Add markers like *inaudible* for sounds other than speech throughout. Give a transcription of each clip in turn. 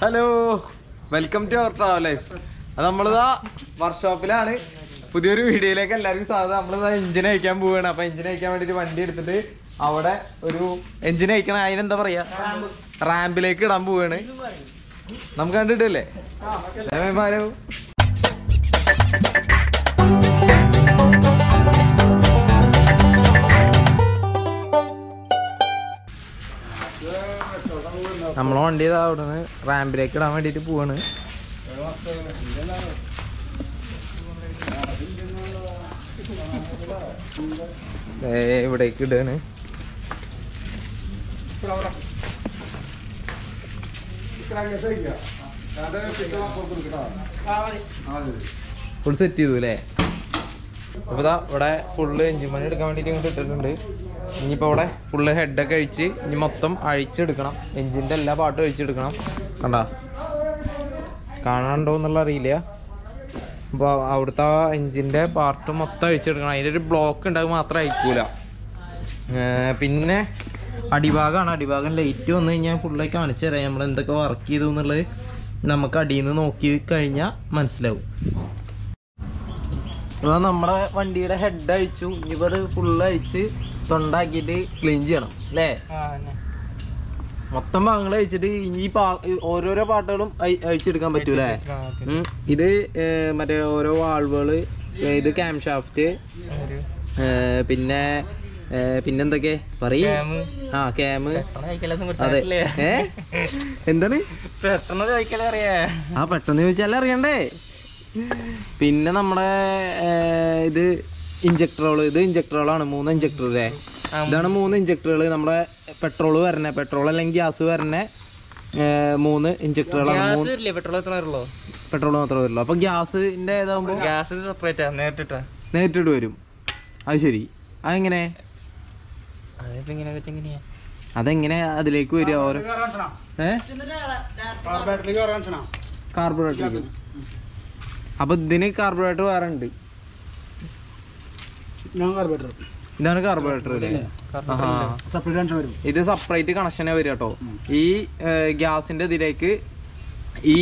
Hello welcome to our travel life അത് നമ്മളിതാ വർക്ക്ഷോപ്പിലാണ് പുതിയൊരു വീഡിയോയിലേക്ക് എല്ലാവർക്കും സാധ്യത നമ്മളിതാ എഞ്ചിൻ അയക്കാൻ പോവുകയാണ് അപ്പൊ എഞ്ചിൻ അയക്കാൻ വേണ്ടിട്ട് വണ്ടി എടുത്തിട്ട് അവിടെ ഒരു എഞ്ചിൻ അയക്കണ അതിനെന്താ പറയാ? റാമ്പിലേക്ക് ഇടാൻ പോവുകയാണ് നമുക്ക് കണ്ടിട്ടില്ലേ? നമ്മളെ വണ്ടി ഇതാ അവിടുന്ന് റാമ്പിലേക്ക് ഇടാൻ വേണ്ടിട്ട് പോവാണ് ദേ ഇവിടേക്ക് ഇടാണ് ഫുൾ സെറ്റ് ചെയ്തു അല്ലേ അപ്പൊ ഇതാ ഇവിടെ ഫുള്ള് എഞ്ചിൻ പണി എടുക്കാൻ വേണ്ടിയിട്ട് ഇങ്ങോട്ട് ഇട്ടിട്ടുണ്ട്. ഇനിയിപ്പോ ഇവിടെ ഫുള്ള് ഹെഡൊക്കെ അഴിച്ച് ഇനി മൊത്തം അഴിച്ചെടുക്കണം. എഞ്ചിന്റെ എല്ലാ പാട്ടും അഴിച്ചെടുക്കണം കണ്ടാ? കാണാണ്ടോ എന്നുള്ള അറിയില്ല. അപ്പോൾ അവിടുത്തെ ആ എഞ്ചിന്റെ പാർട്ട് മൊത്തം അഴിച്ചെടുക്കണം. അതിന്റെ ഒരു ബ്ലോക്ക് ഉണ്ടാകും മാത്രം അയക്കൂല പിന്നെ അടിഭാഗമാണ് അടിഭാഗം ലൈറ്റ് വന്നു കഴിഞ്ഞാൽ ഫുള്ളായി കാണിച്ചു തരാം. നമ്മൾ എന്തൊക്കെ വർക്ക് ചെയ്തു എന്നുള്ളത് നമുക്ക് അടിയിൽ നിന്ന് നോക്കി കഴിഞ്ഞാൽ മനസ്സിലാവും. അതാ നമ്മുടെ വണ്ടിയുടെ ഹെഡ് അഴിച്ചു. ഇനിയിപ്പോൾ അത് ഫുള്ള് അഴിച്ച് തൊണ്ടാക്കിയിട്ട് ക്ലീൻ ചെയ്യണം അല്ലേ? മൊത്തം ഭാഗങ്ങൾ അഴിച്ചിട്ട് ഈ പാ ഓരോരോ പാട്ടുകളും അഴി- അഴിച്ചെടുക്കാൻ പറ്റൂലേ? ഇത് മറ്റേ ഓരോ വാൾവുകൾ ഇത് ക്യാം ഷാഫ്റ്റ് പിന്നെ പിന്നെന്തൊക്കെ? പറയ്. ആ ക്യാമ് അതെ. ഏ? *laughs* എന്താണ്? പെട്ടെന്ന് അറിയാ. ആ പെട്ടെന്ന് ചോദിച്ചാലേ അറിയണ്ടേ? പിന്നെ നമ്മുടെ ഇത് ഇഞ്ചക്ടറുകൾ ഇത് ഇഞ്ചക്ടറുകളാണ് മൂന്ന് ഇഞ്ചക്ടർ അല്ലേ ഇതാണ് മൂന്ന് ഇഞ്ചക്ടറുകൾ നമ്മുടെ പെട്രോൾ വരണേ. പെട്രോൾ അല്ലെങ്കിൽ ഗ്യാസ് വരണേ. മൂന്ന് ഇഞ്ചക്ടറുകളാണ് പെട്രോൾ പെട്രോൾ മാത്രമേ വരുള്ളൂ. അപ്പൊ ഗ്യാസിന്റെ ഇതാകുമ്പോ ഗ്യാസ് സെപ്പറേറ്റ് നേരിട്ടിട്ടാ. നേരിട്ടിട്ട് വരും. അത് ശരി. അതെങ്ങനെ? അതെങ്ങനെ അതിലേക്ക് വരിക? ഓരോ ഏഹ് കാർബറേറ്റർ അപ്പൊ ഇതിന് കാർബറേറ്റർ വേറെ ഉണ്ട്. ഇതാണ് കാർബറേറ്റർ അല്ലേ? ആഹാ. ഇത് സെപ്പറേറ്റ് കണക്ഷനെ വരും കേട്ടോ. ഈ ഗ്യാസിന്റെ ഇതിലേക്ക് ഈ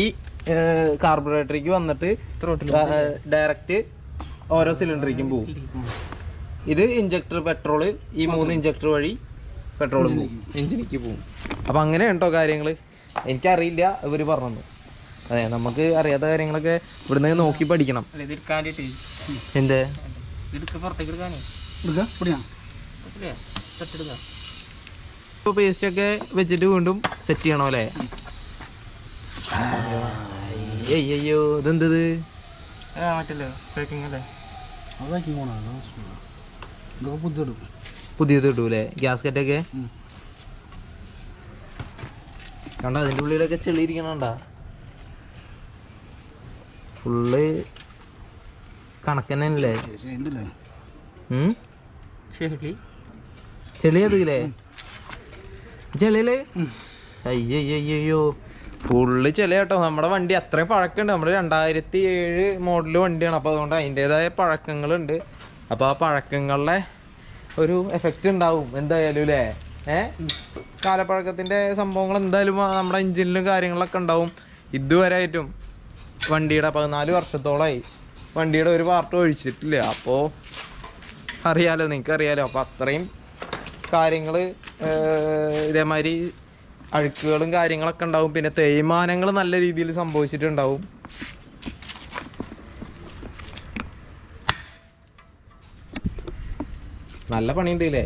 കാർബറേറ്ററിക്ക് വന്നിട്ട് ഡയറക്റ്റ് ഓരോ സിലിണ്ടറിക്കും പോകും ഇത് ഇഞ്ചക്ടർ പെട്രോൾ ഈ മൂന്ന് ഇഞ്ചക്ടർ വഴി പെട്രോൾ പോകും എഞ്ചിനിക്ക് പോകും അപ്പൊ അങ്ങനെ ഉണ്ടോ കാര്യങ്ങൾ? എനിക്കറിയില്ല ഇവർ പറഞ്ഞു അതെ നമുക്ക് അറിയാത്ത കാര്യങ്ങളൊക്കെ ഇവിടുന്ന് നോക്കി പഠിക്കണം. എന്ത്? എടുക്ക പുറത്തേക്ക് എടുക്കാനേ. തൊട്ടെടുക്കാം പേസ്റ്റ് ഒക്കെ വെച്ചിട്ട് വീണ്ടും സെറ്റ് ചെയ്യണോ അല്ലേ? അയ്യോ ഇതെന്തത്? അല്ലേ? പുതിയത് ഇടൂലേ? ഗ്യാസ് കെറ്റൊക്കെ കണ്ട അതിന്റെ ഉള്ളിലൊക്കെ ചെളിയിരിക്കണണ്ട? ഫുള്ള് കണക്കനല്ലേ ചെളി. അതില്ലേ ചെളിയിൽ അയ്യോ അയ്യോ ഫുള്ള് ചെളി കേട്ടോ നമ്മുടെ വണ്ടി അത്രയും പഴക്കമുണ്ട്. നമ്മുടെ രണ്ടായിരത്തി ഏഴ് മോഡൽ വണ്ടിയാണ്. അപ്പോൾ അതുകൊണ്ട് അതിന്റെതായ പഴക്കങ്ങളുണ്ട്. അപ്പോൾ ആ പഴക്കങ്ങളുടെ ഒരു എഫക്റ്റ് ഉണ്ടാവും. എന്തായാലും അല്ലേ ഏ? കാലപ്പഴക്കത്തിന്റെ സംഭവങ്ങൾ എന്തായാലും നമ്മുടെ എഞ്ചിനിലും കാര്യങ്ങളൊക്കെ ഉണ്ടാവും. ഇതുവരെ ആയിട്ടും വണ്ടിയുടെ പതിനാല് വർഷത്തോളമായി വണ്ടിയുടെ ഒരു പാർട്ട് ഒഴിച്ചിട്ടില്ല. അപ്പോൾ അറിയാലോ നിങ്ങൾക്ക് അറിയാലോ അപ്പോൾ അത്രയും കാര്യങ്ങൾ ഇതേമാതിരി അഴുക്കുകളും കാര്യങ്ങളൊക്കെ ഉണ്ടാവും. പിന്നെ തേയ്മാനങ്ങൾ നല്ല രീതിയിൽ സംഭവിച്ചിട്ടുണ്ടാവും. നല്ല പണിയുണ്ട് അല്ലേ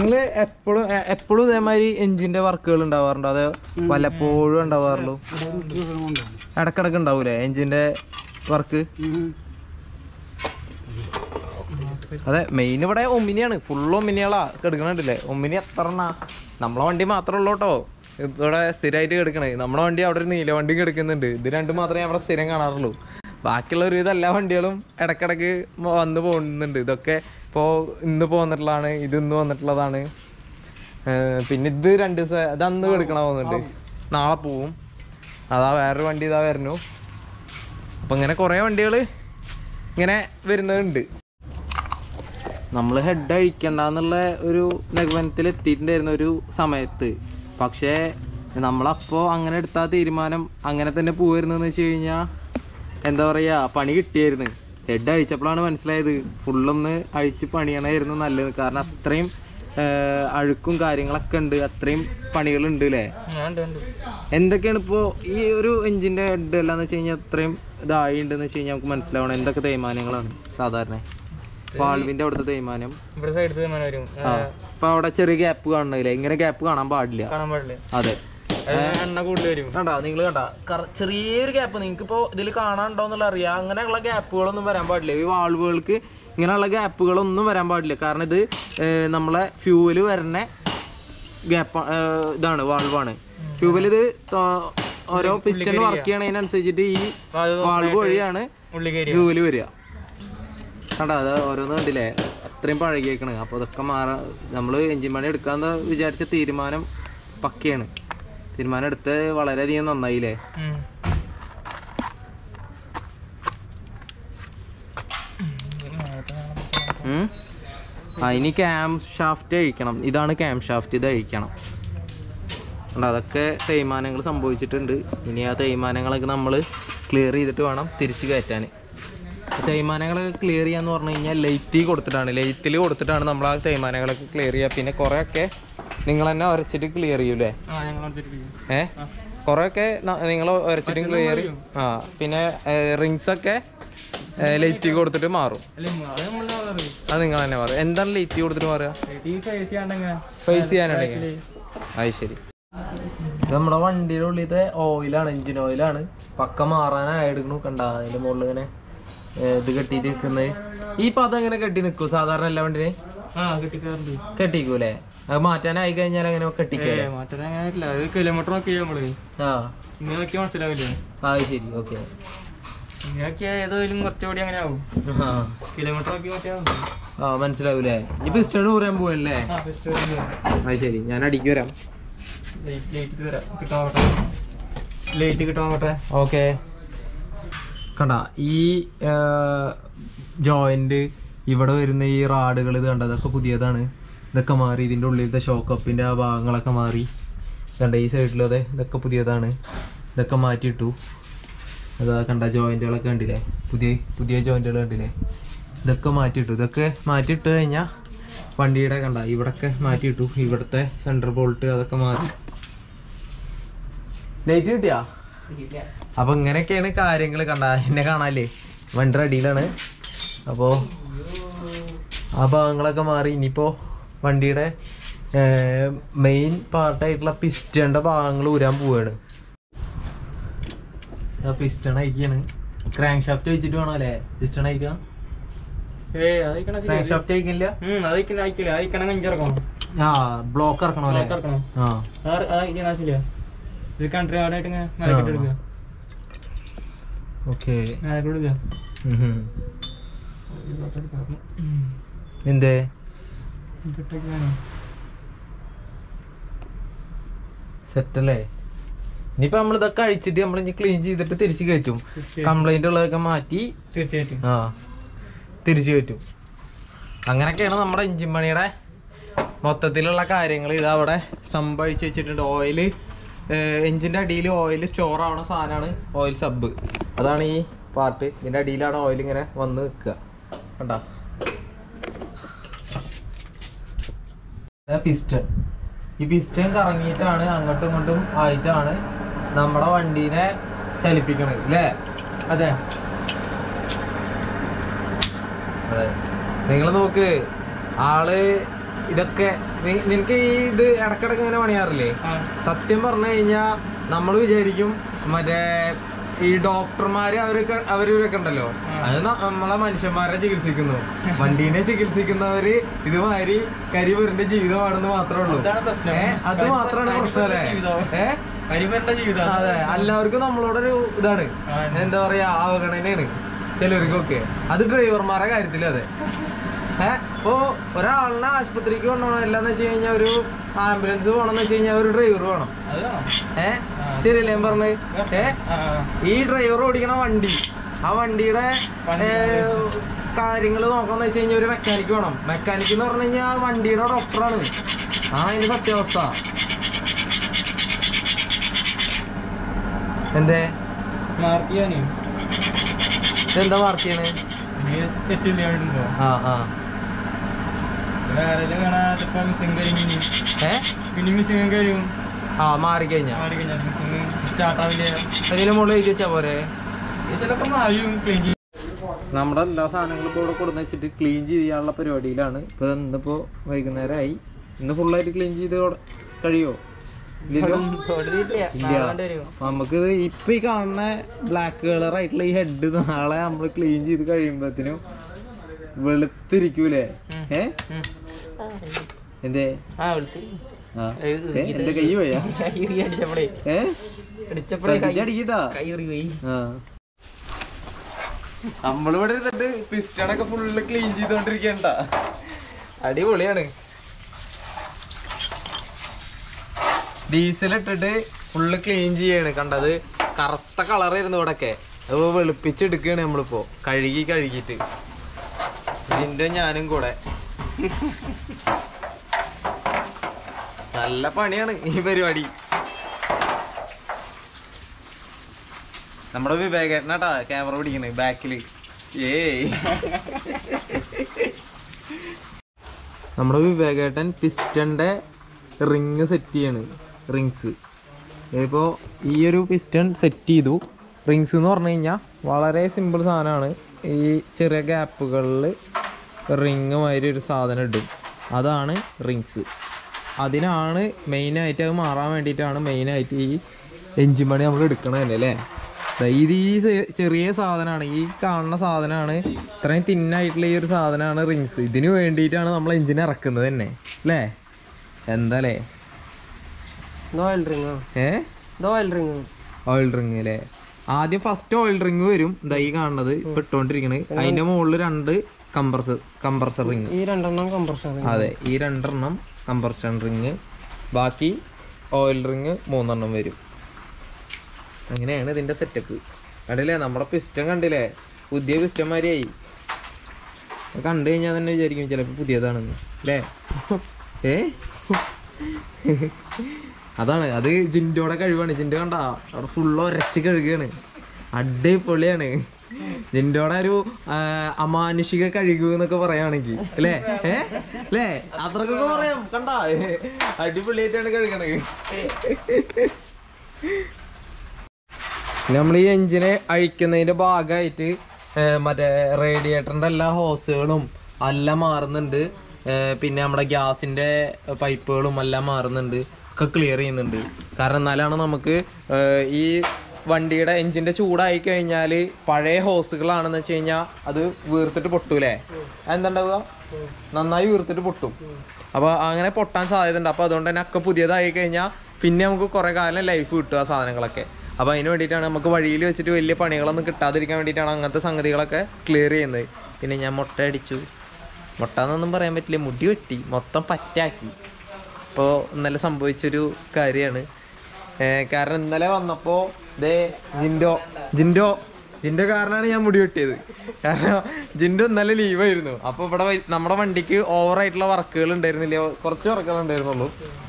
നിങ്ങൾ എപ്പോഴും എപ്പോഴും ഇതേമാതിരി എഞ്ചിന്റെ വർക്കുകൾ ഉണ്ടാവാറുണ്ടോ? അതോ വല്ലപ്പോഴും ഉണ്ടാവാറുള്ളൂ? ഇടക്കിടക്ക് ഉണ്ടാവൂലേ എഞ്ചിന്റെ വർക്ക്? അതെ മെയിൻ ഇവിടെ ഒമിനിയാണ് ഫുൾ ഒമിനികളാ കെടുക്കണുണ്ടല്ലേ? ഒമിനി എത്ര നമ്മളെ വണ്ടി മാത്രമേ ഉള്ളൂ കേട്ടോ. ഇവിടെ സ്ഥിരമായിട്ട് കിടക്കണേ. നമ്മളെ വണ്ടി അവിടെ ഒരു നീല വണ്ടി കിടക്കുന്നുണ്ട്. ഇത് രണ്ടും മാത്രമേ അവിടെ സ്ഥിരം കാണാറുള്ളൂ. ബാക്കിയുള്ള ഒരു എല്ലാ വണ്ടികളും ഇടക്കിടക്ക് വന്നു പോകുന്നുണ്ട്. ഇതൊക്കെ ഇപ്പോൾ ഇന്ന് പോന്നിട്ടുള്ളതാണ് ഇത് ഇന്ന് വന്നിട്ടുള്ളതാണ്. പിന്നെ ഇത് രണ്ട് ദിവസം ഇത് അന്ന് കിടക്കണ പോകുന്നുണ്ട് നാളെ പോവും. അതാ വേറൊരു വണ്ടി ഇതാ വരുന്നു. അപ്പൊ ഇങ്ങനെ കുറേ വണ്ടികൾ ഇങ്ങനെ വരുന്നുണ്ട്. നമ്മൾ ഹെഡ് അഴിക്കണ്ടെന്നുള്ള ഒരു നിഗമനത്തിൽ എത്തിയിട്ടുണ്ടായിരുന്ന ഒരു സമയത്ത്. പക്ഷേ നമ്മളപ്പോൾ അങ്ങനെ എടുത്ത തീരുമാനം അങ്ങനെ തന്നെ പോയിരുന്നെന്ന് വെച്ച് കഴിഞ്ഞാൽ എന്താ പറയുക പണി കിട്ടിയായിരുന്നു. ഹെഡ് അഴിച്ചപ്പോഴാണ് മനസ്സിലായത്. ഫുള്ളൊന്ന് അഴിച്ച് പണിയണമായിരുന്നു നല്ലത്. കാരണം അത്രയും അഴുക്കും കാര്യങ്ങളൊക്കെ ഉണ്ട്. അത്രയും പണികളുണ്ട് അല്ലേ ഉണ്ട് അല്ലേ എന്തൊക്കെയാണ് ഇപ്പോ ഈ ഒരു എഞ്ചിന്റെ ഹെഡ് എല്ലാം വെച്ച് കഴിഞ്ഞാൽ അത്രയും ഇതായി ഉണ്ടെന്ന് വെച്ച് കഴിഞ്ഞാൽ നമുക്ക് മനസ്സിലാവണം. എന്തൊക്കെ തേയ്മാനങ്ങളാണ് സാധാരണ? വാൾവിന്റെ അവിടുത്തെ തേയ്മാനം. ഇവിടെ സൈഡ് തീരുമാനം വരും. അപ്പൊ അവിടെ ചെറിയ ഗ്യാപ്പ് കാണണില്ലേ ഇങ്ങനെ ഗ്യാപ്പ് കാണാൻ പാടില്ല. കാണാൻ പാടില്ല. അത്. എണ്ണ കൂടുതൽ വരും. കണ്ട നിങ്ങൾ കണ്ട. ചെറിയൊരു ഗ്യാപ്പ് നിങ്ങൾക്ക് ഇപ്പോൾ ഇതിൽ കാണാനുണ്ടോന്നുള്ള അറിയാം. അങ്ങനെയുള്ള ഗ്യാപ്പുകളൊന്നും വരാൻ പാടില്ല. ഈ വാൾവുകൾക്ക് ഇങ്ങനെയുള്ള ഗ്യാപ്പുകളൊന്നും വരാൻ പാടില്ല. കാരണം ഇത് നമ്മളെ ഫ്യൂവൽ വരുന്ന ഗ്യാപ്പ് ഇതാണ് വാൾവാണ്. ഫ്യൂവൽ ഇത് ഓരോ പിസ്റ്റൺ വർക്ക് ചെയ്യണതിനനുസരിച്ചിട്ട് ഈ വാൾവ് വഴിയാണ് ഫ്യൂവൽ വരിക. കണ്ട അത് ഓരോന്ന് കണ്ടില്ലേ? അത്രയും പഴകിയേക്കണ്. അപ്പോൾ ഇതൊക്കെ മാറാ നമ്മൾ എഞ്ചിൻ പണി എടുക്കാന്ന് വിചാരിച്ച തീരുമാനം പക്കയാണ്. തീരുമാനം എടുത്ത് വളരെയധികം നന്നായില്ലേ? ഇനി ക്യാം ഷാഫ്റ്റ് അഴിക്കണം. ഇതാണ് ക്യാം ഷാഫ്റ്റ് ഇത് അഴിക്കണം. അതൊക്കെ തേയ്മാനങ്ങൾ സംഭവിച്ചിട്ടുണ്ട്. ഇനി ആ തേയ്മാനങ്ങളൊക്കെ നമ്മൾ ക്ലിയർ ചെയ്തിട്ട് വേണം തിരിച്ച് കയറ്റാൻ തേയ്മാനങ്ങളൊക്കെ ക്ലിയർ ചെയ്യാന്ന് പറഞ്ഞു കഴിഞ്ഞാൽ ലൈറ്റിൽ കൊടുത്തിട്ടാണ്. ലൈറ്റിൽ കൊടുത്തിട്ടാണ് നമ്മൾ ആ തേയ്മാനങ്ങളൊക്കെ ക്ലിയർ ചെയ്യുക. പിന്നെ കുറേയൊക്കെ നിങ്ങൾ തന്നെ ഒരച്ചിട്ട് ക്ലിയർ ചെയ്യൂലേ ഏ? കുറേയൊക്കെ നിങ്ങൾ ഉരച്ചിട്ടും ക്ലിയർ ആ പിന്നെ റിങ്സ് ഒക്കെ ലൈറ്റ് കൊടുത്തിട്ട് മാറും. അത് നിങ്ങൾ തന്നെ മാറും. എന്താണ് ലൈറ്റ് കൊടുത്തിട്ട് മാറുക? ഫേസ് ചെയ്യാനാണെങ്കിൽ ചെയ്യാനുണ്ടെങ്കിൽ. അത് ശരി. ഇത് നമ്മുടെ വണ്ടിയുടെ ഉള്ളിലത്തെ ഓയിലാണ് എഞ്ചിൻ ഓയിലാണ് പക്ക മാറാനായെടുക്കണു കണ്ട? അതിന്റെ മുകളിൽ ഇങ്ങനെ ഇത് കെട്ടിയിട്ട് നിൽക്കുന്നത്. ഈ പദം എങ്ങനെ കെട്ടി നിൽക്കും? സാധാരണ എല്ലാ വണ്ടിനെ കെട്ടിക്കൂലേ? അത് മാറ്റാനായി കഴിഞ്ഞാൽ അങ്ങനെ കെട്ടിക്കേ മാറ്റാൻ അങ്ങനെ അത് കിലോമീറ്റർ നമ്മൾ. ആ. മനസ്സിലാവില്ലേ? ശരി ഓക്കെ. കുറച്ചുകൂടി അങ്ങനെ ആവും. കിലോമീറ്റർ ഒക്കെ ആ മനസ്സിലാവൂലേ? ഇനി പിസ്റ്റൺ ഊരാൻ പോവല്ലേ? അത് ശരി ഞാൻ അടിക്ക് വരാം. ലേറ്റ് കിട്ടാവട്ടെ. ലേറ്റ് കിട്ടാവട്ടെ. ഓക്കെ. കണ്ട ഈ ജോയിന്റ് ഇവിടെ വരുന്ന ഈ റാഡുകൾ ഇത് കണ്ട? ഇതൊക്കെ പുതിയതാണ്. ഇതൊക്കെ മാറി. ഇതിന്റെ ഉള്ളിലത്തെ ഷോക്കപ്പിന്റെ ആ ഭാഗങ്ങളൊക്കെ മാറി. കണ്ട? ഈ സൈഡിലതെ ഇതൊക്കെ പുതിയതാണ്. ഇതൊക്കെ മാറ്റിയിട്ടു. അതാ കണ്ട ജോയിന്റുകളൊക്കെ കണ്ടില്ലേ? പുതിയ പുതിയ ജോയിന്റുകൾ കണ്ടില്ലേ? ഇതൊക്കെ മാറ്റിയിട്ടു. ഇതൊക്കെ മാറ്റിയിട്ട് കഴിഞ്ഞാൽ വണ്ടിയുടെ കണ്ട ഇവിടൊക്കെ മാറ്റിയിട്ടു. ഇവിടുത്തെ സെൻട്രൽ ബോൾട്ട് അതൊക്കെ മാറി. ലൈറ്റ് കിട്ടിയാ? അപ്പൊ ഇങ്ങനെയൊക്കെയാണ് കാര്യങ്ങൾ കണ്ട. എന്നെ കാണാല്ലേ? വണ്ടിയുടെ അടിയിലാണ്. അപ്പോ ആ ഭാഗങ്ങളൊക്കെ മാറി. ഇനിയിപ്പോ വണ്ടിയുടെ മെയിൻ പാർട്ടായിട്ടുള്ള പിസ്റ്റന്റെ ഭാഗങ്ങൾ ഊരാൻ പോവാണ്. പിസ്റ്റൺ അയക്കാണ്. ക്രാങ്ക് ഷാഫ്റ്റ് വെച്ചിട്ട് വേണം അല്ലേ? പിസ്റ്റൺ അയക്കാം. ക്രാങ്ക് ഷാഫ്റ്റ് അയക്കില്ല? ആ ബ്ലോക്ക് ഇറക്കണം ഓക്കെ. എന്തേ സെറ്റല്ലേ? ഇനിയിപ്പോ നമ്മൾ ഇതൊക്കെ അഴിച്ചിട്ട് നമ്മൾ ഇനി ക്ലീൻ ചെയ്തിട്ട് തിരിച്ചു കയറ്റും. കംപ്ലൈന്റ് ഉള്ളതൊക്കെ മാറ്റി തീർച്ചയായിട്ടും. ആ തിരിച്ചു കയറ്റും. അങ്ങനെയൊക്കെയാണ് നമ്മുടെ എഞ്ചിൻ പണിയുടെ മൊത്തത്തിലുള്ള കാര്യങ്ങൾ ഇത് അവിടെ സംഭവിച്ച് വെച്ചിട്ടുണ്ട്. ഓയിൽ എഞ്ചിന്റെ അടിയിൽ ഓയിൽ സ്റ്റോർ ആവുന്ന സാധനമാണ് ഓയിൽ സബ് അതാണ് ഈ പാർട്ട് ഇതിന്റെ അടിയിലാണ് ഓയിൽ ഇങ്ങനെ വന്ന് നിൽക്കുക. കണ്ടാ? പിസ്റ്റൺ ഈ പിസ്റ്റൺ കറങ്ങിയിട്ടാണ് അങ്ങോട്ടും ഇങ്ങോട്ടും ആയിട്ടാണ് നമ്മുടെ വണ്ടീനെ ചലിപ്പിക്കണത് അല്ലേ അതെ. അതെ. നിങ്ങൾ നോക്ക് ആൾ ഇതൊക്കെ നിനക്ക് ഈ ഇത് ഇടക്കിടക്ക് ഇങ്ങനെ പണിയാറില്ലേ? സത്യം പറഞ്ഞു കഴിഞ്ഞാ നമ്മൾ വിചാരിക്കും മറ്റേ ഈ ഡോക്ടർമാര് അവരൊക്കെ അവരൊക്കെ ഉണ്ടല്ലോ. അത് നമ്മളെ മനുഷ്യന്മാരെ ചികിത്സിക്കുന്നു. വണ്ടീനെ ചികിത്സിക്കുന്നവര് ഇതുമാതിരി കരിവറിന്റെ ജീവിതമാണെന്ന് മാത്രമേ ഉള്ളൂ. അത് മാത്രമാണ് പ്രശ്നം അല്ലേ? ജീവിതം. ഏ? കരിമേണ്ട ജീവിതം. അതെ എല്ലാവർക്കും നമ്മളോടൊരു ഇതാണ്. എന്താ പറയാ അവഗണനയാണ്. ചിലർക്കൊക്കെ. അത്. ഡ്രൈവർമാരെ കാര്യത്തിൽ അതെ. ഏഹ് ഇപ്പോ ഒരാളിനെ ആശുപത്രിക്ക് കൊണ്ടുപോകണം എല്ലാന്ന് വെച്ച് കഴിഞ്ഞാൽ ഒരു ആംബുലൻസ് പോണെന്ന് വെച്ച് കഴിഞ്ഞാൽ ഒരു ഡ്രൈവർ വേണം. ഏ? ശരിയല്ലേ ഞാൻ പറഞ്ഞു ഏ? ഈ ഡ്രൈവർ ഓടിക്കണ വണ്ടി ആ വണ്ടിയുടെ കാര്യങ്ങൾ നോക്കണം വെച്ച് കഴിഞ്ഞാൽ ഒരു മെക്കാനിക് വേണം. മെക്കാനിക് എന്ന് പറഞ്ഞു കഴിഞ്ഞാൽ വണ്ടിയുടെ ഡോക്ടറാണ് ആ അതിന്റെ സത്യാവസ്ഥ. എന്തേ? എന്താ മാർക്ക് ചെയ്യണേ? ആ ആ. വേറെ ഏ? കഴിയും. ആ മാറിക്കഴിഞ്ഞാ. മാറി സ്റ്റാർട്ട് ആവില്ല? അതിന് മുകളിൽ എഴുതി വെച്ചാ പോരെ? മാറിയും ക്ലീൻ ചെയ്യും. നമ്മുടെ എല്ലാ സാധനങ്ങളും ഇപ്പോൾ ഇവിടെ കൊടുന്ന് വെച്ചിട്ട് ക്ലീൻ ചെയ്യാനുള്ള പരിപാടിയിലാണ്. ഇപ്പോൾ ഇന്നിപ്പോൾ വൈകുന്നേരമായി ഇന്ന് ഫുള്ളായിട്ട് ക്ലീൻ ചെയ്ത് കഴിയോ? നമുക്ക് ഇപ്പൊ ഈ കാണുന്ന ബ്ലാക്ക് കളർ ആയിട്ടുള്ള ഈ ഹെഡ് നാളെ നമ്മൾ ക്ലീൻ ചെയ്ത് കഴിയുമ്പോഴത്തേനും വെളുത്തിരിക്കൂലേ? ഏ? എന്തേ? ആ വിളിച്ച്. എന്റെ കൈ പോയാ? കൈ അടിച്ചപ്പോഴേ. ഏ? അടിച്ചപ്പോഴേ അടിക്കട്ടാ കൈ പോയി. ആ. നമ്മളിവിടെ ഇരുന്നിട്ട് പിസ്റ്റണൊക്കെ ഫുള്ള് ക്ലീൻ ചെയ്തോണ്ടിരിക്കണ്ട. അടിപൊളിയാണ്. ഡീസൽ ഇട്ടിട്ട് ഫുള്ള് ക്ലീൻ ചെയ്യാണ്. കണ്ടത് കറുത്ത കളറായിരുന്നു ഇവിടെയൊക്കെ അത് വെളുപ്പിച്ചെടുക്കുകയാണ് നമ്മളിപ്പോ. കഴുകി കഴുകിയിട്ട്. ഇതിന്റെ ഞാനും കൂടെ. നല്ല പണിയാണ് ഈ പരിപാടി. നമ്മുടെ വിവേകേട്ടനാട്ടാ ക്യാമറ പിടിക്കുന്നത് ബാക്കിൽ ഏയ്. നമ്മുടെ വിവേകേട്ടൻ പിസ്റ്റന്റെ റിങ് സെറ്റ് ചെയ്യാണ് റിങ്സ് ഇപ്പോൾ ഈ ഒരു പിസ്റ്റൺ സെറ്റ് ചെയ്തു. റിങ്സ് എന്ന് പറഞ്ഞു കഴിഞ്ഞാൽ വളരെ സിമ്പിൾ സാധനമാണ്. ഈ ചെറിയ ഗ്യാപ്പുകളിൽ റിങ് മാതിരി ഒരു സാധനം ഇടും. അതാണ് റിങ്സ് അതിനാണ് മെയിനായിട്ട് അത് മാറാൻ വേണ്ടിയിട്ടാണ് മെയിനായിട്ട് ഈ എഞ്ചിൻ പണി നമ്മൾ എടുക്കണത് തന്നെ അല്ലേ? ഇത് ഈ ചെറിയ സാധനമാണ് ഈ കാണുന്ന സാധനമാണ് ഇത്രയും തിന്നായിട്ടുള്ള ഈ ഒരു സാധനമാണ് റിങ്സ് ഇതിന് വേണ്ടിയിട്ടാണ് നമ്മൾ എഞ്ചിൻ ഇറക്കുന്നത് തന്നെ. അല്ലേ? എന്താലേ? ഓയിൽ റിങ് ഏ? ഓയിൽ റിങ് ഓയിൽ റിങ് അല്ലേ? ആദ്യം ഫസ്റ്റ് ഓയിൽ റിങ് വരും. ഇതായി കാണുന്നത്. ഇപ്പൊ ഇട്ടോണ്ടിരിക്കണത് അതിന്റെ മുകളിൽ രണ്ട് കംപ്രസർ കംപ്രസർ റിങ് ഈ രണ്ടെണ്ണം കംപ്രഷൻ അതെ ഈ രണ്ടെണ്ണം കംപ്രഷൻ റിങ് ബാക്കി ഓയിൽ റിങ് മൂന്നെണ്ണം വരും. അങ്ങനെയാണ് ഇതിന്റെ സെറ്റപ്പ് കണ്ടില്ലേ? നമ്മുടെ പിസ്റ്റം കണ്ടില്ലേ? പുതിയ പിസ്റ്റന്മാരെയായി കണ്ടു കഴിഞ്ഞാൽ തന്നെ വിചാരിക്കും ചിലപ്പോൾ പുതിയതാണെന്ന്. അല്ലേ? ഏ? അതാണ്. അത് ജിൻഡോടെ കഴിവാണ്. ജിൻഡോ കണ്ട അവിടെ ഫുള്ള് ഒരച്ച് കഴുകുകയാണ് അടിപൊളിയാണ്. ജിൻഡോടെ ഒരു അമാനുഷിക കഴിവ് എന്നൊക്കെ പറയുകയാണെങ്കിൽ അല്ലേ? ഏ? അല്ലേ? അത്രക്കൊക്കെ പറയാം. കണ്ട? അടിപൊളിയായിട്ടാണ് കഴുകണത് നമ്മൾ ഈ എഞ്ചിനെ അഴിക്കുന്നതിന്റെ ഭാഗമായിട്ട് മറ്റേ റേഡിയേറ്ററിന്റെ എല്ലാ ഹോസുകളും എല്ലാം മാറുന്നുണ്ട്. പിന്നെ നമ്മുടെ ഗ്യാസിന്റെ പൈപ്പുകളും എല്ലാം മാറുന്നുണ്ട്. ഒക്കെ ക്ലിയർ ചെയ്യുന്നുണ്ട്. കാരണം എന്നാലാണ് നമുക്ക് ഈ വണ്ടിയുടെ എഞ്ചിന്റെ ചൂടായി കഴിഞ്ഞാൽ പഴയ ഹോസുകളാണെന്ന് വെച്ച് കഴിഞ്ഞാൽ അത് വീർത്തിട്ട് പൊട്ടൂലേ? എന്തുണ്ടാവുക നന്നായി വീർത്തിട്ട് പൊട്ടും. അപ്പൊ അങ്ങനെ പൊട്ടാൻ സാധ്യതയുണ്ട്. അപ്പൊ അതുകൊണ്ട് തന്നെ ഒക്കെ പുതിയതായി കഴിഞ്ഞാൽ പിന്നെ നമുക്ക് കുറെ കാലം ലൈഫ് കിട്ടും ആ സാധനങ്ങളൊക്കെ. അപ്പൊ അതിന് വേണ്ടിയിട്ടാണ് നമുക്ക് വഴിയിൽ വെച്ചിട്ട് വലിയ പണികളൊന്നും കിട്ടാതിരിക്കാൻ വേണ്ടിയിട്ടാണ് അങ്ങനത്തെ സംഗതികളൊക്കെ ക്ലിയർ ചെയ്യുന്നത്. പിന്നെ ഞാൻ മുട്ട അടിച്ചു. മുട്ട എന്നൊന്നും പറയാൻ പറ്റില്ല. മുടി വെട്ടി. മൊത്തം പറ്റാക്കി. അപ്പോൾ ഇന്നലെ സംഭവിച്ചൊരു കാര്യമാണ്. കാരണം ഇന്നലെ വന്നപ്പോൾ ജിൻഡോ. ജിൻഡോ. ജിൻഡോ കാരണമാണ് ഞാൻ മുടി വെട്ടിയത്. കാരണം ജിൻഡോ ഇന്നലെ ലീവായിരുന്നു അപ്പോൾ ഇവിടെ നമ്മുടെ വണ്ടിക്ക് ഓവറായിട്ടുള്ള വർക്കുകൾ ഉണ്ടായിരുന്നില്ല. കുറച്ച് വർക്കുകൾ ഉണ്ടായിരുന്നുള്ളൂ.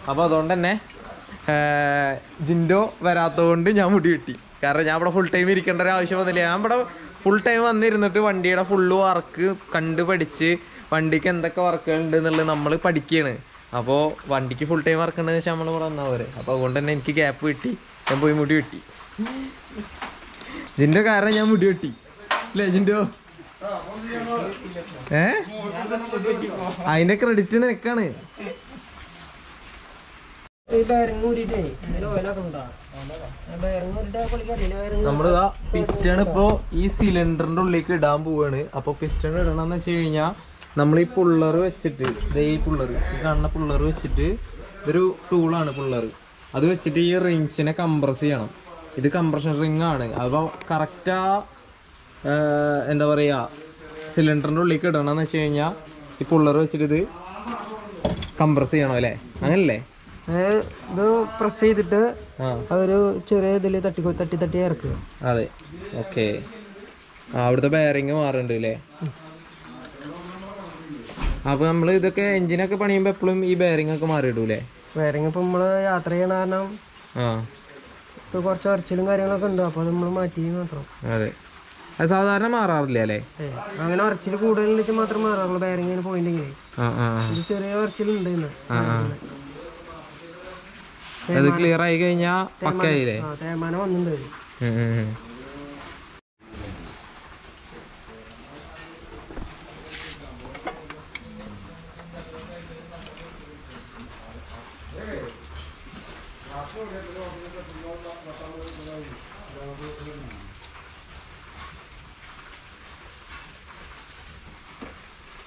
അപ്പോൾ അതുകൊണ്ട് തന്നെ ജിൻഡോ വരാത്തതുകൊണ്ട് ഞാൻ മുടി വെട്ടി. കാരണം ഞാൻ ഇവിടെ ഫുൾ ടൈം ഇരിക്കേണ്ട ഒരു ആവശ്യം വന്നില്ല. ഞാൻ ഇവിടെ ഫുൾ ടൈം വന്നിരുന്നിട്ട് വണ്ടിയുടെ ഫുള്ള് വർക്ക് കണ്ട് പഠിച്ച് വണ്ടിക്ക് എന്തൊക്കെ വർക്കുകൾ ഉണ്ട് എന്നുള്ളത് നമ്മൾ പഠിക്കുകയാണ് അപ്പോൾ വണ്ടിക്ക് ഫുൾ ടൈം വർക്ക് ഉണ്ടെന്ന് വെച്ചാൽ നമ്മൾ ഇവിടെ വന്നാൽ പോരെ. അപ്പോൾ അതുകൊണ്ട് തന്നെ എനിക്ക് ഗ്യാപ്പ് കിട്ടി. ഞാൻ പോയി മുടി വെട്ടി. ജിൻഡോ കാരണം ഞാൻ മുടി വെട്ടി. അല്ലേ ജിൻഡോ? ഏ? അതിന്റെ ക്രെഡിറ്റ് നിനക്കാണ്. നമ്മളിതാ പിസ്റ്റൺ ഇപ്പോ ഈ സിലിണ്ടറിന്റെ ഉള്ളിലേക്ക് ഇടാൻ പോവാണ്. അപ്പൊ പിസ്റ്റൺ ഇടണമെന്ന് വെച്ച് കഴിഞ്ഞാൽ നമ്മൾ ഈ പുള്ളർ വെച്ചിട്ട് ദേ ഈ പുള്ളർ ഈ കാണുന്ന പുള്ളർ വെച്ചിട്ട് ഇതൊരു ടൂളാണ് പുള്ളർ അത് വെച്ചിട്ട് ഈ റിങ്സിനെ കംപ്രസ് ചെയ്യണം. ഇത് കംപ്രഷൻ റിംഗ് ആണ് അപ്പോൾ കറക്റ്റ് എന്താ പറയുക സിലിണ്ടറിന്റെ ഉള്ളിലേക്ക് ഇടണമെന്ന് വെച്ച് കഴിഞ്ഞാൽ ഈ പുള്ളർ വെച്ചിട്ട് ഇത് കംപ്രസ് ചെയ്യണം അല്ലേ? അങ്ങനല്ലേ? ഇത് പ്രസ് ചെയ്തിട്ട് അതൊരു ഒരു ചെറിയ ഇതിൽ തട്ടി തട്ടി തട്ടി ഇറക്കുക. അതെ. ഓക്കെ. അവിടുത്തെ ബെയറിങ് മാറുന്നുണ്ട് അല്ലേ അപ്പൊ നമ്മൾ ഇതൊക്കെ എഞ്ചിനൊക്കെ പണിയുമ്പോൾ എപ്പോഴും ഈ ബെയറിംഗ് ഒക്കെ മാറിയിടൂലേ ബെയറിംഗ് ഇപ്പൊ നമ്മൾ യാത്ര ചെയ്യണ കാരണം ഇപ്പൊ കുറച്ച് ഇറച്ചിലും കാര്യങ്ങളൊക്കെ ഉണ്ട്. അപ്പൊ നമ്മൾ മാറ്റി മാത്രം. അതെ. അത് സാധാരണ മാറാറില്ല അല്ലേ? അങ്ങനെ ഇറച്ചിൽ കൂടുതൽ മാത്രം മാറാറുള്ളൂ. ബെയറിങ്ങിന് പോയിണ്ടെങ്കിൽ ചെറിയ ഇറച്ചിലുണ്ട് അത് ക്ലിയർ ആയി കഴിഞ്ഞാൽ പക്കായില്ലേ? തേമാനം വന്നിട്ടുണ്ട്.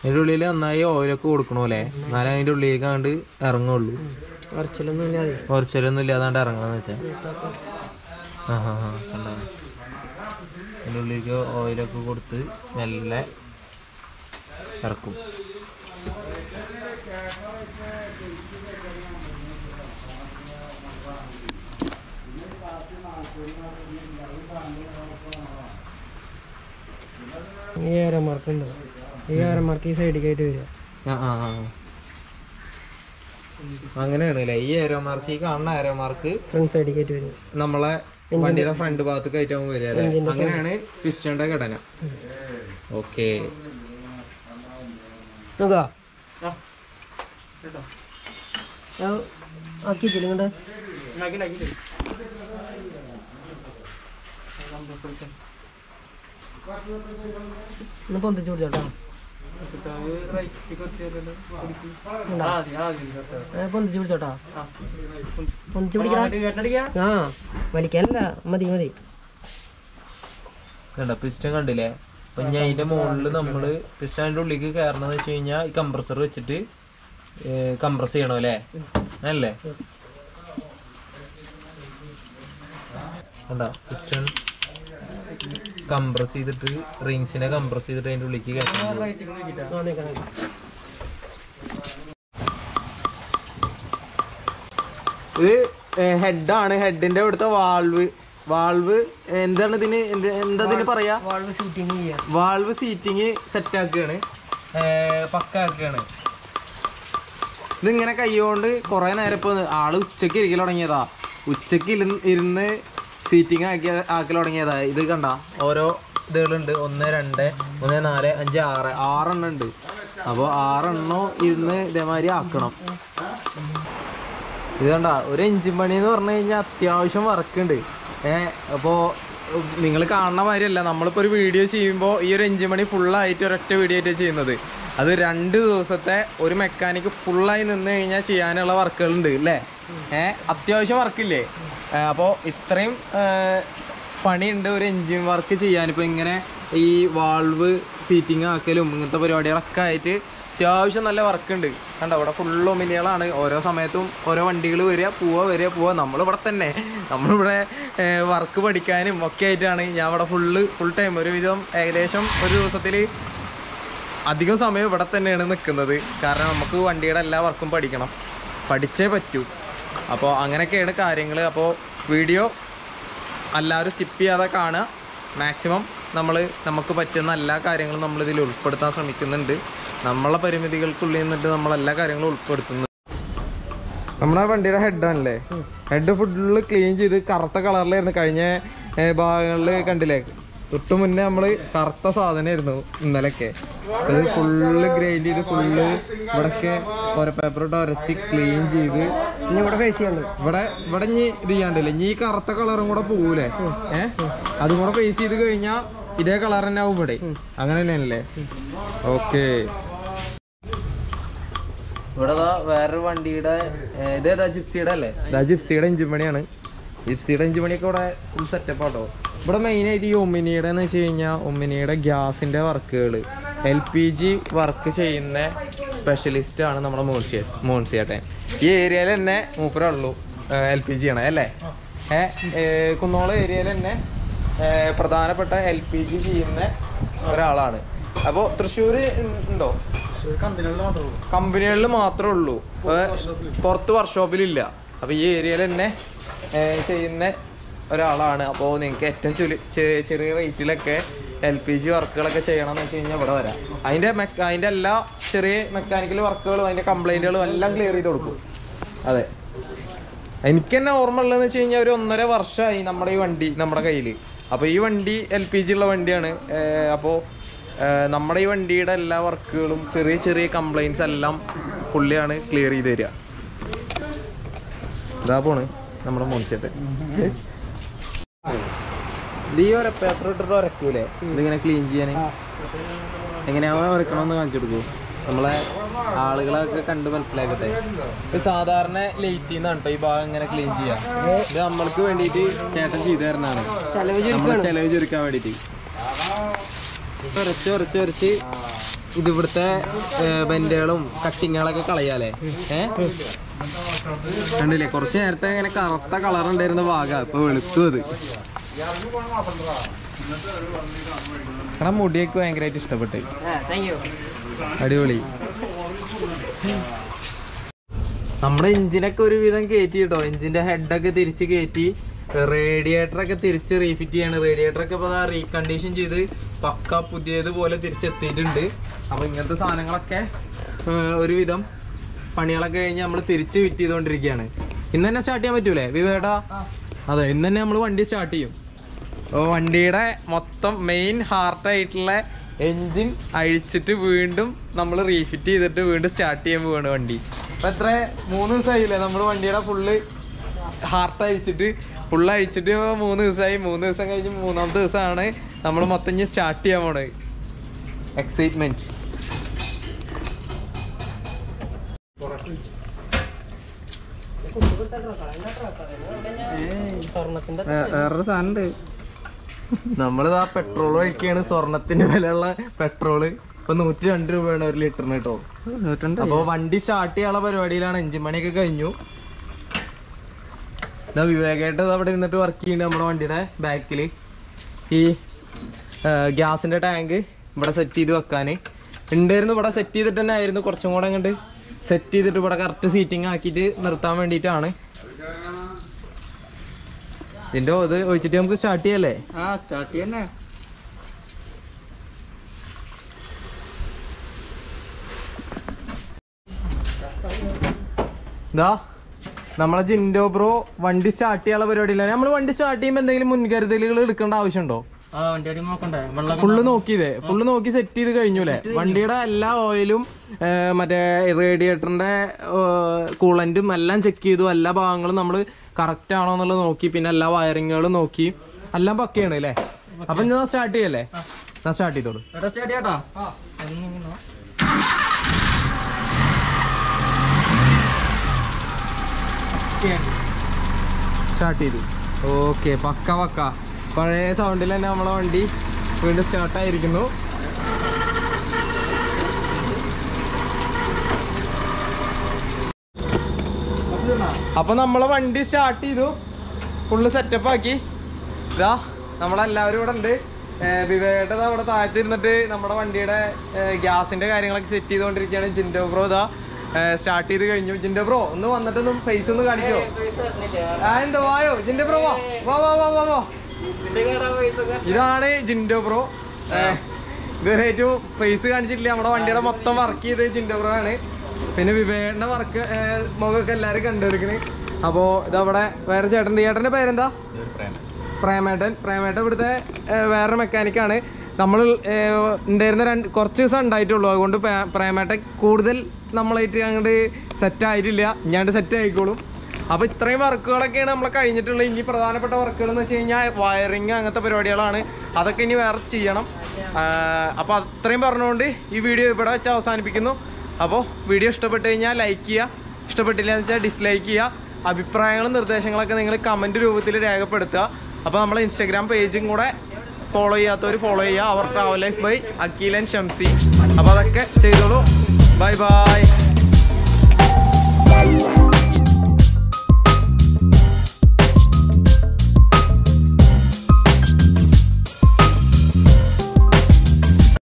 അതിന്റെ ഉള്ളിൽ നന്നായി ഓയിലൊക്കെ കൊടുക്കണോ അല്ലേ എന്നാലും അതിന്റെ ഉള്ളിലേക്ക് കണ്ട് ഇറങ്ങുള്ളൂ. ഉറച്ചലൊന്നും ഇല്ലാതാണ്ട് ഇറങ്ങാന്ന് വെച്ചാ. ആ ഹാ ഹാ കണ്ടോ? അതിന്റെ ഉള്ളിലേക്ക് ഓയിലൊക്കെ കൊടുത്ത് നല്ല ഇറക്കും. ഈ ഏരമാർക്ക് ഉണ്ട് ഈ ഈ സൈഡിലേക്കായിട്ട് വരിക. ആ ആ ആ. അങ്ങനെയാണ് അല്ലേ ഈ ഏരോ മാർക്ക് ഈ കാണുന്ന ഏരോ മാർക്ക് ഫ്രണ്ട് സൈഡിലേക്കായിട്ട് നമ്മളെ വണ്ടിയുടെ ഫ്രണ്ട് ഭാഗത്ത് കയറ്റാൻ വരിക അല്ലേ? അങ്ങനെയാണ് പിസ്റ്റന്റെ ഘടന. ഓക്കെ. പൊന്തിച്ചു കൊടുത്തോട്ടോ പൊന്തിച്ച് പിടിച്ചോട്ടോ? പൊന്തിച്ച് പിടിക്കണം ആ വലിക്കാനല്ല മതി മതി. കണ്ടോ പിസ്റ്റൻ കണ്ടില്ലേ? അപ്പൊ ഞാൻ അതിന്റെ മുകളിൽ നമ്മൾ പിസ്റ്റന്റെ ഉള്ളിലേക്ക് കയറണമെന്ന് വെച്ച് കഴിഞ്ഞാൽ ഈ കംപ്രസർ വെച്ചിട്ട് കംപ്രസ് ചെയ്യണം അല്ലേ? അല്ലേ? കണ്ടോ പിസ്റ്റൺ കംപ്രസ് ചെയ്തിട്ട് റിങ്സിനെ കംപ്രസ് ചെയ്തിട്ട് അതിന്റെ ഉള്ളിലേക്ക് നിൽക്കാം നിൽക്കാം ഇത് ഹെഡാണ് ഹെഡിന്റെ അവിടുത്തെ വാൾവ് വാൾവ് എന്താണ് ഇതിന് എന്താ ഇതിന് പറയാ? Valve seating valve seating set ആക്കുകയാണ്. പക്ക ആക്കുകയാണ് ഇതിങ്ങനെ കൈകൊണ്ട് കൊറേ നേരം ഇപ്പൊ ആൾ ഉച്ചയ്ക്ക് ഇരിക്കൽ തുടങ്ങിയതാ. ഉച്ചയ്ക്ക് ഇരുന്ന് ഇരുന്ന് സീറ്റിംഗ് ആക്കി ആക്കി തുടങ്ങിയതാ. ഇത് കണ്ട? ഓരോ ഇതുകളുണ്ട്. ഒന്ന് രണ്ട് മൂന്ന് നാല് അഞ്ച് ആറ്. ആറെണ്ണം ഉണ്ട്. അപ്പോൾ ആറെണ്ണം ഇരുന്ന് ഇതേമാതിരി ആക്കണം. ഇത് കണ്ട? ഒരു എഞ്ചിൻ പണി എന്ന് പറഞ്ഞു കഴിഞ്ഞാൽ അത്യാവശ്യം വർക്കുണ്ട് ഏഹ് അപ്പോൾ നിങ്ങൾ കാണുന്ന മാതിരിയല്ല. നമ്മളിപ്പോൾ ഒരു വീഡിയോ ചെയ്യുമ്പോൾ ഈ ഒരു എഞ്ചിൻ പണി ഫുള്ളായിട്ട് ഒരൊറ്റ വീഡിയോ ആയിട്ട് ചെയ്യുന്നത്. അത് രണ്ട് ദിവസത്തെ ഒരു മെക്കാനിക്ക് ഫുള്ളായി നിന്ന് കഴിഞ്ഞാൽ ചെയ്യാനുള്ള വർക്കുകളുണ്ട് അല്ലേ ഏഹ് അത്യാവശ്യം വർക്കില്ലേ അപ്പോൾ ഇത്രയും പണിയുണ്ട് ഒരു എൻജിൻ വർക്ക് ചെയ്യാൻ ഇപ്പോൾ ഇങ്ങനെ ഈ വാൾവ് സീറ്റിംഗ് ആക്കലും ഇങ്ങനത്തെ പരിപാടികളൊക്കെ ആയിട്ട് അത്യാവശ്യം നല്ല വർക്കുണ്ട് കണ്ടോ ഇവിടെ ഫുള്ള് ഒമിനികളാണ് ഓരോ സമയത്തും ഓരോ വണ്ടികൾ വരിക പോവുക വരിക പോവുക. നമ്മളിവിടെ തന്നെ. നമ്മളിവിടെ വർക്ക് പഠിക്കാനും ഒക്കെ ആയിട്ടാണ്. ഞാൻ ഇവിടെ ഫുള്ള് ഫുൾ ടൈം ഒരുവിധം ഏകദേശം ഒരു ദിവസത്തിൽ അധികം സമയം ഇവിടെ തന്നെയാണ് നിൽക്കുന്നത് കാരണം നമുക്ക് വണ്ടിയുടെ എല്ലാ വർക്കും പഠിക്കണം. പഠിച്ചേ പറ്റൂ. അപ്പോൾ അങ്ങനെയൊക്കെയാണ് കാര്യങ്ങൾ അപ്പോൾ വീഡിയോ എല്ലാവരും സ്കിപ്പ് ചെയ്യാതെ കാണുക. മാക്സിമം നമ്മൾ നമുക്ക് പറ്റുന്ന എല്ലാ കാര്യങ്ങളും നമ്മളിതിൽ ഉൾപ്പെടുത്താൻ ശ്രമിക്കുന്നുണ്ട്. നമ്മളെ പരിമിതികൾക്കുള്ളിൽ നിന്നിട്ട് നമ്മൾ എല്ലാ കാര്യങ്ങളും ഉൾപ്പെടുത്തുന്നു. നമ്മുടെ വണ്ടിയുടെ ഹെഡാണല്ലേ ഹെഡ് ഫുള്ള് ക്ലീൻ ചെയ്ത് കറുത്ത കളറിലായിരുന്നു കഴിഞ്ഞ ഭാഗങ്ങളിൽ കണ്ടില്ലേ? തൊട്ട് മുന്നേ നമ്മൾ കറുത്ത സാധനമായിരുന്നു ഇന്നലെയൊക്കെ. അത് ഫുള്ള് ഗ്രൈൻഡ് ചെയ്ത് ഫുള്ള് ഇവിടൊക്കെ ഓരോ പേപ്പറോട്ട് ഉരച്ച് ക്ലീൻ ചെയ്ത് ഇനി ഇവിടെ ഫേസ് ചെയ്യാണ്ട് ഇവിടെ ഇവിടെ ഇനി ഇത് ചെയ്യാണ്ടല്ലേ. ഇനി ഈ കറുത്ത കളറും കൂടെ പോകൂലേ ഏഹ് അതും കൂടെ ഫേസ് ചെയ്ത് കഴിഞ്ഞാൽ ഇതേ കളർ തന്നെ ആവും ഇവിടെ. അങ്ങനെ തന്നെയാണല്ലേ? ഓക്കെ. ഇവിടെ വേറൊരു വണ്ടിയുടെ ഇതേതാ ജിപ്സിയുടെ അല്ലേ ജിപ്സിയുടെ എഞ്ചിൻ പണിയാണ്. ജിപ്സിയുടെ എഞ്ചിൻ പണിയൊക്കെ ഇവിടെ ഫുൾ സെറ്റപ്പ് ആട്ടോ. ഇവിടെ മെയിൻ ആയിട്ട് ഈ ഒമിനിയുടെ എന്ന് വെച്ച് കഴിഞ്ഞാൽ ഒമിനിയുടെ ഗ്യാസിന്റെ വർക്കുകൾ എൽ പി ജി വർക്ക് ചെയ്യുന്ന സ്പെഷ്യലിസ്റ്റ് ആണ് നമ്മുടെ മോൺസിയസ് മോൺസിയേട്ടൻ ഈ ഏരിയയിൽ തന്നെ മൂപ്പരേ ഉള്ളൂ. എൽ പി ജി ആണ് അല്ലേ? ഏഹ് കുന്നോളം ഏരിയയിൽ തന്നെ പ്രധാനപ്പെട്ട എൽ പി ജി ചെയ്യുന്ന ഒരാളാണ്. അപ്പോൾ തൃശ്ശൂർ ഉണ്ടോ? കമ്പനികളിൽ മാത്രമേ ഉള്ളൂ. പുറത്ത് വർക്ക്ഷോപ്പിലില്ല അപ്പോൾ ഈ ഏരിയയിൽ തന്നെ ചെയ്യുന്ന ഒരാളാണ്. അപ്പോൾ നിങ്ങൾക്ക് ഏറ്റവും ചുലി ചെ- ചെറിയ റേറ്റിലൊക്കെ എൽ പി ജി വർക്കുകളൊക്കെ ചെയ്യണമെന്ന് വെച്ച് കഴിഞ്ഞാൽ ഇവിടെ വരാം. അതിന്റെ മെക്ക അതിന്റെ എല്ലാ ചെറിയ മെക്കാനിക്കൽ വർക്കുകളും അതിന്റെ കംപ്ലൈന്റുകളും എല്ലാം ക്ലിയർ ചെയ്ത് കൊടുക്കും. അതെ. എനിക്ക് തന്നെ ഓർമ്മ ഉള്ളതെന്ന് വെച്ച് കഴിഞ്ഞാൽ ഒരു ഒന്നര വർഷമായി നമ്മുടെ ഈ വണ്ടി നമ്മുടെ കയ്യിൽ അപ്പോൾ ഈ വണ്ടി എൽ പി ജി ഉള്ള വണ്ടിയാണ്. അപ്പോൾ നമ്മുടെ ഈ വണ്ടിയുടെ എല്ലാ വർക്കുകളും ചെറിയ ചെറിയ കംപ്ലൈൻസ് എല്ലാം പുള്ളിയാണ് ക്ലിയർ ചെയ്ത് തരിക. ഇതാ പോണ് നമ്മുടെ മോണിച്ചേട്ടെ ഒരു പേപ്പർ ഇട്ടിട്ട് ഉരക്കൂലേ? ഇതിങ്ങനെ ക്ലീൻ ചെയ്യാൻ എങ്ങനെയാ ഉരക്കണമെന്ന് കാണിച്ചു കൊടുക്കൂ. നമ്മളെ ആളുകളൊക്കെ കണ്ട് മനസ്സിലാക്കട്ടെ. ഇത് സാധാരണ ലൈറ്റിൽ നിന്നാണ് കേട്ടോ ഈ ഭാഗം ഇങ്ങനെ ക്ലീൻ ചെയ്യാം. ഇത് നമ്മൾക്ക് വേണ്ടിയിട്ട് ചേട്ടൻ ചെയ്തു തരുന്നതാണ്. നമ്മളെ ചെലവ് ചുരുക്കാൻ വേണ്ടിയിട്ട്. ഉരച്ച് ഉരച്ച് ഉരച്ച് ഇത് ഇവിടുത്തെ ബെൻഡുകളും കട്ടിങ്ങുകളൊക്കെ കളയാലേ. ഏ? കണ്ടില്ലേ? കുറച്ച് നേരത്തെ ഇങ്ങനെ കറുത്ത കളർ ഉണ്ടായിരുന്ന ഭാഗമാണ് ഇപ്പൊ വെളുത്തു അത്. കാരണം മുടിയൊക്കെ ഭയങ്കരമായിട്ട് ഇഷ്ടപ്പെട്ട്. അടിപൊളി. നമ്മുടെ എഞ്ചിനൊക്കെ ഒരുവിധം കയറ്റി കേട്ടോ. എഞ്ചിന്റെ ഹെഡൊക്കെ തിരിച്ച് കയറ്റി റേഡിയേറ്ററൊക്കെ തിരിച്ച് റീഫിറ്റ് ചെയ്യാണ്. റേഡിയേറ്ററൊക്കെ ഇപ്പൊ റീകണ്ടീഷൻ ചെയ്ത് പക്ക പുതിയതുപോലെ തിരിച്ചെത്തിയിട്ടുണ്ട്. അപ്പൊ ഇങ്ങനത്തെ സാധനങ്ങളൊക്കെ ഒരുവിധം പണികളൊക്കെ കഴിഞ്ഞ് നമ്മൾ തിരിച്ച് ഫിറ്റ് ചെയ്തുകൊണ്ടിരിക്കുകയാണ് ഇന്ന് തന്നെ സ്റ്റാർട്ട് ചെയ്യാൻ പറ്റൂലേ? വിവേടാ അതെ ഇന്ന് തന്നെ നമ്മൾ വണ്ടി സ്റ്റാർട്ട് ചെയ്യും. അപ്പോൾ വണ്ടിയുടെ മൊത്തം മെയിൻ ഹാർട്ടായിട്ടുള്ള എൻജിൻ അഴിച്ചിട്ട് വീണ്ടും നമ്മൾ റീഫിറ്റ് ചെയ്തിട്ട് വീണ്ടും സ്റ്റാർട്ട് ചെയ്യാൻ പോവാണ് വണ്ടി. അപ്പം എത്ര? മൂന്ന് ദിവസമായില്ലേ നമ്മൾ വണ്ടിയുടെ ഫുള്ള് ഹാർട്ട് അഴിച്ചിട്ട് ഫുള്ള് അഴിച്ചിട്ട് മൂന്ന് ദിവസമായി മൂന്ന് ദിവസം കഴിഞ്ഞ് മൂന്നാമത്തെ ദിവസമാണ് നമ്മൾ മൊത്തം ഇനി സ്റ്റാർട്ട് ചെയ്യാൻ പോണത്. എക്സൈറ്റ്മെന്റ് സ്വർണത്തിന്റെ വേറൊരു സാധനം നമ്മളിതാ പെട്രോൾ വഴിക്കാണ് സ്വർണത്തിന്റെ വിലയുള്ള പെട്രോൾ ഇപ്പൊ നൂറ്റി രണ്ട് രൂപയാണ് ഒരു ലിറ്ററിന് കേട്ടോ. അപ്പൊ വണ്ടി സ്റ്റാർട്ട് ചെയ്യാനുള്ള പരിപാടിയിലാണ്. അഞ്ചു മണിയൊക്കെ കഴിഞ്ഞു. ഇതാ വിവേകായിട്ട് അവിടെ നിന്നിട്ട് വർക്ക് ചെയ്യുന്നുണ്ട് നമ്മുടെ വണ്ടിയുടെ ബാക്കിൽ ഈ ഗ്യാസിന്റെ ടാങ്ക് ഇവിടെ സെറ്റ് ചെയ്ത് വെക്കാന്. ഉണ്ടായിരുന്നു ഇവിടെ സെറ്റ് ചെയ്തിട്ട് തന്നെ ആയിരുന്നു. കുറച്ചും കൂടെ അങ്ങോട്ട് സെറ്റ് ചെയ്തിട്ട് ഇവിടെ കറക്റ്റ് സീറ്റിംഗ് ആക്കിയിട്ട് നിർത്താൻ വേണ്ടിയിട്ടാണ്. ഇതിന്റെ ഇത് ഒഴിച്ചിട്ട് നമുക്ക് സ്റ്റാർട്ട് ചെയ്യല്ലേ? ആ സ്റ്റാർട്ട് ചെയ്യന്നെ. ഇതാ നമ്മളെ ജിൻഡോ ബ്രോ വണ്ടി സ്റ്റാർട്ട് ചെയ്യാനുള്ള പരിപാടിയില്ല. നമ്മൾ വണ്ടി സ്റ്റാർട്ട് ചെയ്യുമ്പോൾ എന്തെങ്കിലും മുൻകരുതലുകൾ എടുക്കേണ്ട ആവശ്യമുണ്ടോ? ഫുള്ള് നോക്കിയതേ ഫുള്ള് നോക്കി സെറ്റ് ചെയ്ത് കഴിഞ്ഞൂലേ വണ്ടിയുടെ എല്ലാ ഓയിലും മറ്റേ റേഡിയേറ്ററിന്റെ കൂളന്റും എല്ലാം ചെക്ക് ചെയ്തു. എല്ലാ ഭാഗങ്ങളും നമ്മൾ കറക്റ്റ് ആണോ എന്നുള്ളത് നോക്കി പിന്നെ എല്ലാ വയറിങ്ങുകളും നോക്കി എല്ലാം പക്കയാണ് അല്ലേ? അപ്പൊ ഞാൻ സ്റ്റാർട്ട് ചെയ്യല്ലേ? ഞാൻ സ്റ്റാർട്ട് ചെയ്തോളൂ. സ്റ്റാർട്ട് ചെയ്യട്ടാ. സ്റ്റാർട്ട് ചെയ്തു. ഓക്കെ പക്ക പക്ക. പഴയ സൗണ്ടിൽ തന്നെ നമ്മളെ വണ്ടി വീണ്ടും സ്റ്റാർട്ട് ആയിരിക്കുന്നു അപ്പൊ നമ്മളെ വണ്ടി സ്റ്റാർട്ട് ചെയ്തു. ഫുള്ള് സെറ്റപ്പ് ആക്കി. ഇതാ നമ്മളെല്ലാവരും ഇവിടെ ഉണ്ട്. വിവേകേട്ടത് അവിടെ താഴ്ത്തിരുന്നിട്ട് നമ്മുടെ വണ്ടിയുടെ ഗ്യാസിന്റെ കാര്യങ്ങളൊക്കെ സെറ്റ് ചെയ്തുകൊണ്ടിരിക്കുകയാണ് ജിൻഡോ ബ്രോ ഇതാ സ്റ്റാർട്ട് ചെയ്ത് കഴിഞ്ഞു. ജിൻഡോ ബ്രോ ഒന്ന് വന്നിട്ടൊന്ന് ഫേസ് ഒന്ന് കാണിക്കോ? ആ എന്താ? വായോ. ജിൻഡോ ബ്രോ വാ. വാ വാ വാ വാ വാ. ഇതാണ് ജിൻഡോ ബ്രോ. ഇതുവരെ ഏറ്റവും ഫേസ് കാണിച്ചിട്ടില്ല. നമ്മുടെ വണ്ടിയുടെ മൊത്തം വർക്ക് ചെയ്ത് ജിൻഡോ ബ്രോ ആണ്. പിന്നെ വിവേകന്റെ വർക്ക് മുഖമൊക്കെ എല്ലാരും കണ്ടെടുക്കണേ അപ്പോ ഇതവിടെ വേറെ ചേട്ടന്റെ ചേട്ടന്റെ പേരെന്താ? പ്രേമേട്ടൻ. പ്രേമേട്ടൻ ഇവിടുത്തെ വേറൊരു വേറെ മെക്കാനിക്കാണ് നമ്മൾ ഉണ്ടായിരുന്ന രണ്ട് കുറച്ച് ദിവസം ഉണ്ടായിട്ടുള്ളൂ. അതുകൊണ്ട് പ്രേ- പ്രേമേട്ടൻ കൂടുതൽ നമ്മളായിട്ട് അങ്ങോട്ട് സെറ്റ് ആയിട്ടില്ല. ഞാണ്ട് സെറ്റ് ആയിക്കോളും. അപ്പോൾ ഇത്രയും വർക്കുകളൊക്കെയാണ് നമ്മൾ കഴിഞ്ഞിട്ടുള്ളത്. ഇനി പ്രധാനപ്പെട്ട വർക്കുകൾ എന്ന് വെച്ച് കഴിഞ്ഞാൽ വയറിങ് അങ്ങനത്തെ പരിപാടികളാണ്. അതൊക്കെ ഇനി വേറെ ചെയ്യണം. അപ്പോൾ അത്രയും പറഞ്ഞുകൊണ്ട് ഈ വീഡിയോ ഇവിടെ വെച്ച് അവസാനിപ്പിക്കുന്നു. അപ്പോൾ വീഡിയോ ഇഷ്ടപ്പെട്ട് കഴിഞ്ഞാൽ ലൈക്ക് ചെയ്യുക. ഇഷ്ടപ്പെട്ടില്ല എന്ന് വെച്ചാൽ ഡിസ്ലൈക്ക് ചെയ്യുക. അഭിപ്രായങ്ങളും നിർദ്ദേശങ്ങളൊക്കെ നിങ്ങൾ കമന്റ് രൂപത്തിൽ രേഖപ്പെടുത്തുക. അപ്പോൾ നമ്മളെ ഇൻസ്റ്റാഗ്രാം പേജും കൂടെ ഫോളോ ചെയ്യാത്തവർ ഫോളോ ചെയ്യുക. അവർ travel life by Aqeel and Shamsi അപ്പോൾ അതൊക്കെ ചെയ്തോളൂ. Bye bye